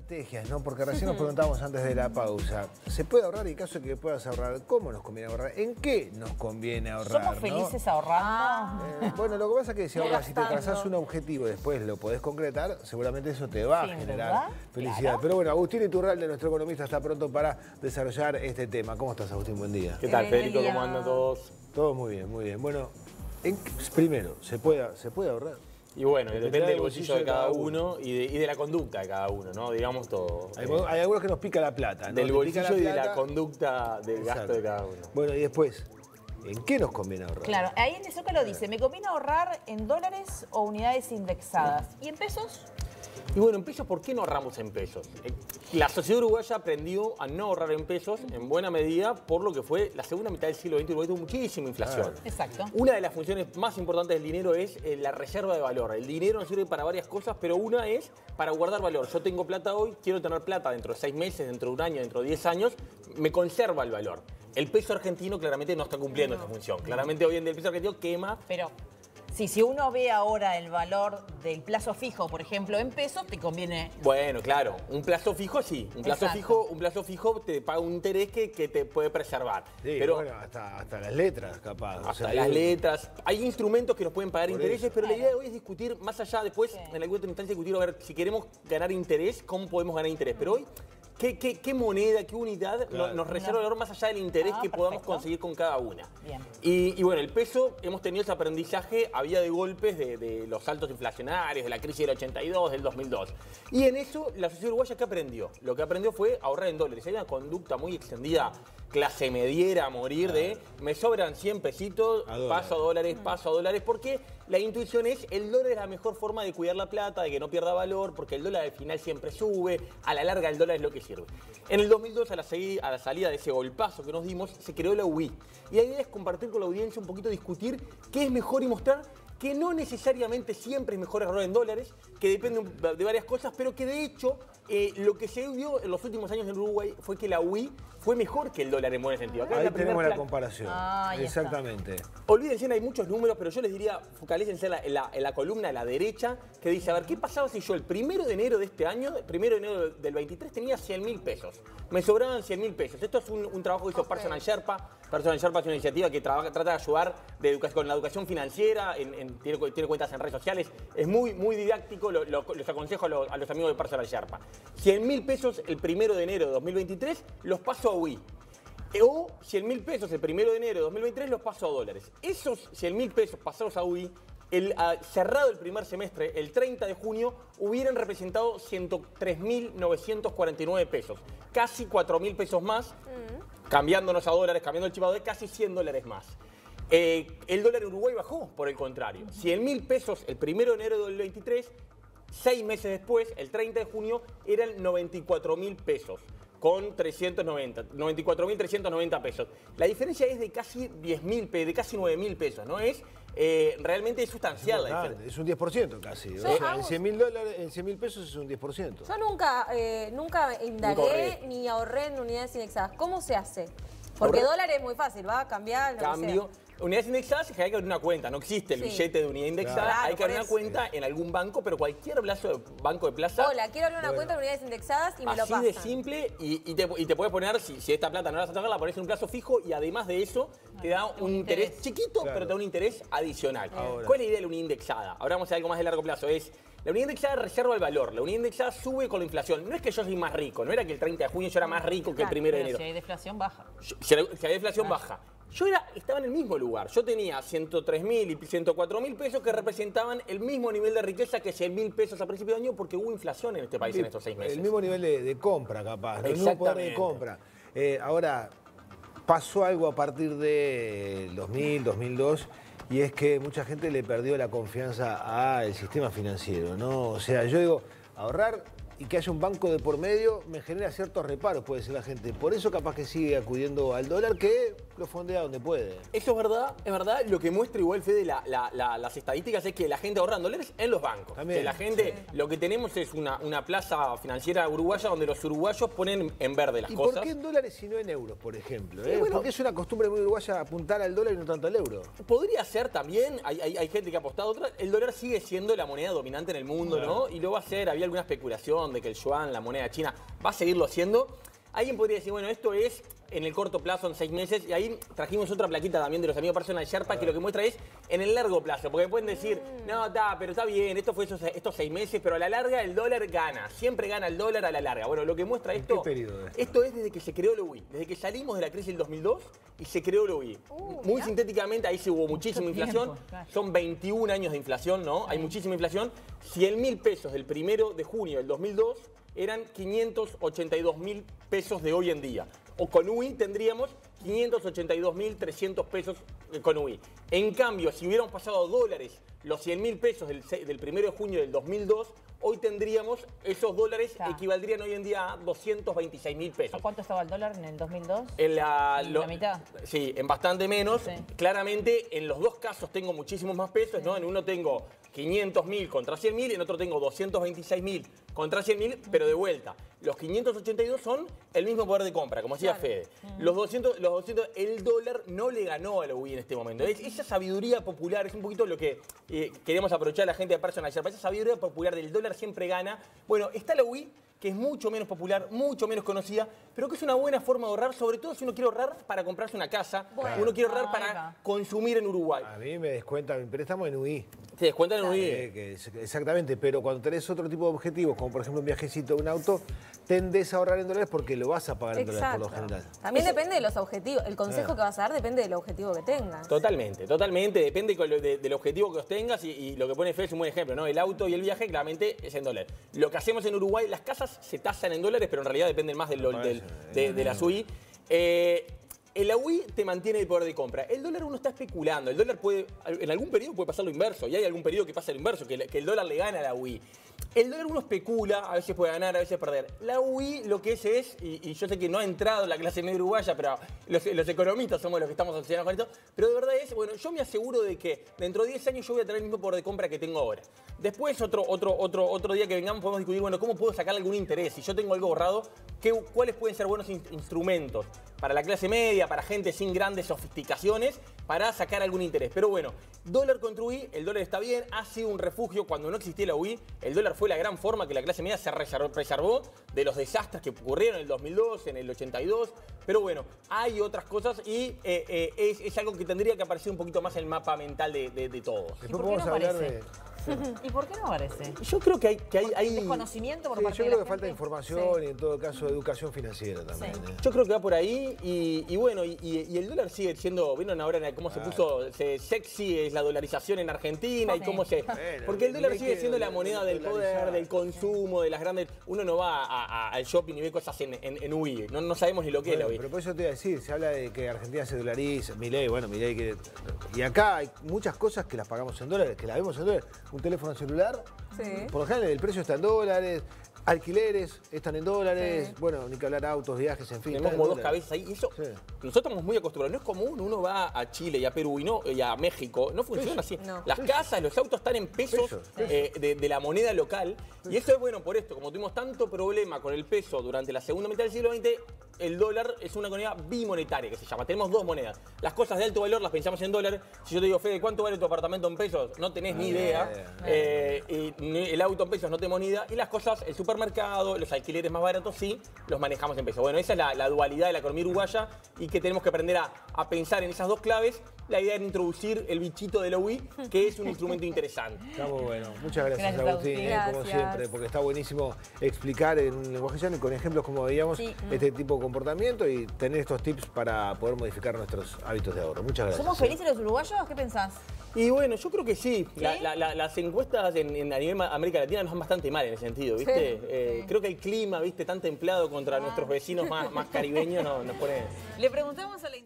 estrategias, ¿no? Porque recién nos preguntábamos antes de la pausa. ¿Se puede ahorrar y en caso de que puedas ahorrar? ¿Cómo nos conviene ahorrar? ¿En qué nos conviene ahorrar? ¿Somos felices ahorrando? Eh, bueno, lo que pasa es que si ahorras, si te trazas un objetivo y después lo podés concretar, seguramente eso te va a generar felicidad. claro. Pero bueno, Agustín Iturralde, nuestro economista, está pronto para desarrollar este tema. ¿Cómo estás, Agustín? Buen día. ¿Qué tal, Federico? ¿Cómo andan todos? Todo muy bien, muy bien. Bueno, en- primero, ¿se puede, ¿se puede ahorrar? Y bueno, Depende depende del bolsillo de cada uno y de, y de la conducta de cada uno, ¿no? Digamos todo. Hay, eh, hay algunos que nos pica la plata, ¿no? del bolsillo y de la plata. conducta del Exacto. gasto de cada uno. Bueno, y después, ¿en qué nos conviene ahorrar? Claro, ahí en eso que lo dice, ¿me conviene ahorrar en dólares o unidades indexadas? ¿Y en pesos? Y bueno, en pesos, ¿por qué no ahorramos en pesos? Eh, La sociedad uruguaya aprendió a no ahorrar en pesos en buena medida por lo que fue la segunda mitad del siglo XX. Uruguay tuvo muchísima inflación. Exacto. Una de las funciones más importantes del dinero es eh, la reserva de valor. El dinero nos sirve para varias cosas, pero una es para guardar valor. Yo tengo plata hoy, quiero tener plata dentro de seis meses, dentro de un año, dentro de diez años, me conserva el valor. El peso argentino claramente no está cumpliendo esta función. Claramente hoy en día el peso argentino quema Pero si, si uno ve ahora el valor del plazo fijo, por ejemplo, en pesos, te conviene... Bueno, claro, un plazo fijo sí, un plazo Exacto. fijo, un plazo fijo te paga un interés que, que te puede preservar. Sí, pero bueno, hasta, hasta las letras, capaz. o hasta sea, las letras, hay instrumentos que nos pueden pagar Por intereses, eso. pero la idea de hoy es discutir más allá, después Sí. en alguna otra instancia discutir a ver si queremos ganar interés, cómo podemos ganar interés. Pero hoy, ¿qué, qué- qué moneda, qué unidad Claro. nos reserva valor más allá del interés Ah, que podamos perfecto. conseguir con cada una? Bien. Y, y bueno, el peso, hemos tenido ese aprendizaje a vía de golpes de, de los saltos inflacionarios, de la crisis del 82, del 2002. Y en eso, la sociedad uruguaya, ¿qué aprendió? Lo que aprendió fue ahorrar en dólares. Hay una conducta muy extendida, clase mediera a morir de me sobran 100 pesitos, A paso a dólares, paso a dólares, porque la intuición es el dólar es la mejor forma de cuidar la plata, de que no pierda valor, porque el dólar al final siempre sube, a la larga el dólar es lo que sirve. En el 2002, a la, a la salida de ese golpazo que nos dimos, se creó la UI. Y la idea es compartir con la audiencia un poquito, discutir qué es mejor y mostrar que no necesariamente siempre es mejor ahorrar en dólares, que depende de varias cosas, pero que de hecho eh, lo que se vio en los últimos años en Uruguay fue que la UI fue mejor que el dólar en buen sentido. Acá Ahí la tenemos la comparación. Ah, está. Exactamente. Olvídense, hay muchos números, pero yo les diría, focalícense en la, en la- en la columna a la derecha, que dice, a ver, ¿qué pasaba si yo el primero de enero de este año, el primero de enero del 23, tenía 100 mil pesos? Me sobraban 100 mil pesos. Esto es un, un trabajo que hizo Personal Sherpa. Personal Sherpa es una iniciativa que trabaja- trata de ayudar de con la educación financiera, en- en- tiene, tiene cuentas en redes sociales. Es muy, muy didáctico, lo- lo- los aconsejo a, lo- a los amigos de Personal Sherpa. 100 mil pesos el primero de enero de 2023 los paso a UI. Eh, O 100 mil pesos el primero de enero de 2023 los paso a dólares. Esos 100 mil pesos pasados a UI, ah, cerrado el primer semestre, el 30 de junio, hubieran representado 103.949 pesos. Casi 4 mil pesos más, cambiándonos a dólares, cambiando el chivado de casi 100 dólares más. Eh, el dólar en Uruguay bajó, por el contrario. 100 mil pesos el primero de enero del 23, seis meses después, el 30 de junio, eran 94 mil pesos. Con 390, 94.390 pesos. La diferencia es de casi 10 mil, de casi 9 mil pesos, ¿no? Es eh, realmente sustancial la diferencia. es un 10% casi. O Sí, sea, en vamos. 100 mil dólares, en 100 mil pesos es un 10%. Yo nunca, eh, nunca Nunca indagué ni ahorré en unidades indexadas. ¿Cómo se hace? Porque dólar es muy fácil, va a cambiar. lo que Cambio. sea. Unidades indexadas es que hay que abrir una cuenta. No existe el Sí. billete de unidad indexada. Claro, hay que abrir una cuenta en algún banco, pero cualquier plazo de banco de plaza. Hola, quiero abrir una cuenta de unidades indexadas y me lo Así pasan. de simple y, y te, y te poner, si, si esta plata no la vas a tocar, la pones en un plazo fijo y además de eso te da un interés, interés. chiquito, Claro. pero te da un interés adicional. Ahora. ¿Cuál es la idea de la unidad indexada? Ahora vamos a algo más de largo plazo. Es la unidad indexada reserva el valor, la unidad indexada sube con la inflación. No es que yo soy más rico, no era que el 30 de junio yo era más rico que el Claro, primero de Pero enero. si hay deflación, baja. Yo- Si la deflación baja. Yo era, estaba en el mismo lugar. Yo tenía 103 mil y 104 mil pesos que representaban el mismo nivel de riqueza que 100 mil pesos a principio de año porque hubo inflación en este país en estos seis meses. El mismo nivel de, de compra, capaz, el mismo poder de compra. Eh, ahora, pasó algo a partir de 2000, 2002, y es que mucha gente le perdió la confianza al sistema financiero, ¿no? O sea, yo digo, ahorrar y que haya un banco de por medio me genera ciertos reparos, puede decir la gente. Por eso capaz que sigue acudiendo al dólar, que lo fondea donde puede. Eso es verdad, es verdad. Lo que muestra igual, Fede, la- la- la- las estadísticas es que la gente ahorra en dólares en los bancos. También, que la gente, lo que tenemos es una, una plaza financiera uruguaya donde los uruguayos ponen en verde las ¿Y cosas. por qué en dólares y no en euros, por ejemplo? Sí, eh? bueno. Porque es una costumbre muy uruguaya apuntar al dólar y no tanto al euro. Podría ser también, hay, hay- hay gente que ha apostado otra, el dólar sigue siendo la moneda dominante en el mundo, ¿no? Y lo va a ser, había alguna especulación de que el yuan, la moneda china, va a seguirlo haciendo, alguien podría decir, bueno, esto es en el corto plazo, en seis meses, y ahí trajimos otra plaquita también de los amigos personal Sherpa que lo que muestra es en el largo plazo, porque pueden decir, no, está, pero está bien, esto fue esos- estos seis meses, pero a la larga el dólar gana, siempre gana el dólar a la larga. Bueno, lo que muestra ¿En esto, qué periodo es? esto es desde que se creó el UI, desde que salimos de la crisis del 2002 y se creó el UI. Uh, Muy mirá. sintéticamente, ahí sí hubo muchísima Mucho inflación, tiempo, claro. son 21 años de inflación, ¿no? Hay muchísima inflación. 100 mil pesos del primero de junio del 2002 eran 582 mil pesos de hoy en día. O con UI tendríamos 582 mil 300 pesos con UI. En cambio, si hubiéramos pasado dólares los 100 mil pesos del, del primero de junio del 2002, hoy tendríamos esos dólares Claro. equivaldrían hoy en día a 226 mil pesos. ¿A cuánto estaba el dólar en el 2002? En la, ¿En lo- la mitad? Sí, en bastante menos. Sí. Claramente, en los dos casos tengo muchísimos más pesos, ¿no? En uno tengo 500 mil contra 100 mil, en otro tengo 226 mil contra 100 mil, pero de vuelta. Los 582 son el mismo poder de compra, como decía Claro. Fede. Los 200, los 200, el dólar no le ganó a la UI en este momento. Es- esa sabiduría popular es un poquito lo que eh, queremos aprovechar a la gente de Personal. Esa sabiduría popular del dólar siempre gana. Bueno, está la UI que es mucho menos popular, mucho menos conocida, pero que es una buena forma de ahorrar, sobre todo si uno quiere ahorrar para comprarse una casa, Bueno. uno quiere ahorrar para consumir en Uruguay. A mí me descuentan mi préstamo en UI. ¿Te descuentan en UI? Eh, que es- exactamente, pero cuando tenés otro tipo de objetivos, como por ejemplo un viajecito, un auto, tendés a ahorrar en dólares porque lo vas a pagar en dólares por lo general. También depende de los objetivos. El consejo Ah. que vas a dar depende del objetivo que tengas. Totalmente, totalmente. Depende de- del objetivo que obtengas y, y lo que pone Fede es un buen ejemplo, ¿no? El auto y el viaje claramente es en dólares. Lo que hacemos en Uruguay, las casas se tasan en dólares, pero en realidad dependen más del, del- de, de la SUI. Eh, el UI te mantiene el poder de compra. El dólar uno está especulando. El dólar puede, en algún periodo puede pasar lo inverso. Y hay algún periodo que pasa lo inverso, que, el dólar le gana a la UI. El dólar uno especula, a veces puede ganar, a veces perder. La UI lo que es es, y, yo sé que no ha entrado la clase media uruguaya, pero los, economistas somos los que estamos asociados con esto, pero de verdad es, bueno, yo me aseguro de que dentro de 10 años yo voy a tener el mismo poder de compra que tengo ahora. Después, otro, otro, otro, otro día que vengamos, podemos discutir, bueno, ¿cómo puedo sacar algún interés? Si yo tengo algo ahorrado, ¿qué, ¿cuáles pueden ser buenos in- instrumentos para la clase media, para gente sin grandes sofisticaciones, para sacar algún interés? Pero bueno, dólar contra UI, el dólar está bien, ha sido un refugio cuando no existía la UI, el dólar fue la gran forma que la clase media se reservó, preservó de los desastres que ocurrieron en el 2002, en el 82, pero bueno, hay otras cosas y eh, eh, es, es algo que tendría que aparecer un poquito más en el mapa mental de, de- de todos. Después por qué podemos no hablar de. ¿Y por qué no aparece? Yo creo que hay... Que hay, hay- ¿Desconocimiento por Sí, parte yo de creo la que falta gente? información y en todo caso educación financiera también. Sí. ¿eh? Yo creo que va por ahí y, y bueno, y, y- el dólar sigue siendo, ¿vieron ahora cómo se puso se- sexy es la dolarización en Argentina y Sí. cómo se... Bueno, Porque el dólar sigue siendo la moneda del poder, del consumo, de las grandes... Uno no va a- a- al shopping y ve cosas en, en, en UI, no, no sabemos ni lo que es la Bueno, UI. pero por eso te iba a decir, se habla de que Argentina se dolariza, Milei, bueno, Milei que... Y acá hay muchas cosas que las pagamos en dólares, que las vemos en dólares. Un teléfono celular, Sí. por lo general el precio está en dólares, alquileres están en dólares, Sí. bueno, ni que hablar autos, viajes, en fin. Tenemos como dos cabezas ahí. Y eso, Sí. nosotros estamos muy acostumbrados. No es común, uno va a Chile y a Perú y, no, y a México. No funciona así. No. Las casas, los autos están en pesos, Pesos, eh, de, de la moneda local. Y eso es bueno por esto. Como tuvimos tanto problema con el peso durante la segunda mitad del siglo XX, el dólar es una moneda bimonetaria que se llama. Tenemos dos monedas. Las cosas de alto valor las pensamos en dólares. Si yo te digo, Fede, ¿cuánto vale tu apartamento en pesos? No tenés ni idea. Eh, y el auto en pesos no tenemos ni idea. Y las cosas, el supermercado, los alquileres más baratos, sí, los manejamos en pesos. Bueno, esa es la, la dualidad de la economía uruguaya y que tenemos que aprender a, a pensar en esas dos claves. La idea era introducir el bichito de la UI, que es un instrumento interesante. Está muy bueno. Muchas gracias, Gracias, Agustín, Agustín. como siempre, porque está buenísimo explicar en un lenguaje llano y con ejemplos como veíamos Sí. este tipo de comportamiento y tener estos tips para poder modificar nuestros hábitos de ahorro. Muchas gracias. ¿Somos felices los uruguayos? ¿Qué pensás? Y bueno, yo creo que sí. La- ¿Sí? la- la- las encuestas en, en- a nivel América Latina nos van bastante mal en ese sentido, ¿viste? Sí, Eh, sí. Creo que el clima, ¿viste? Tan templado contra nuestros vecinos más, más caribeños no- nos pone... Le preguntamos a la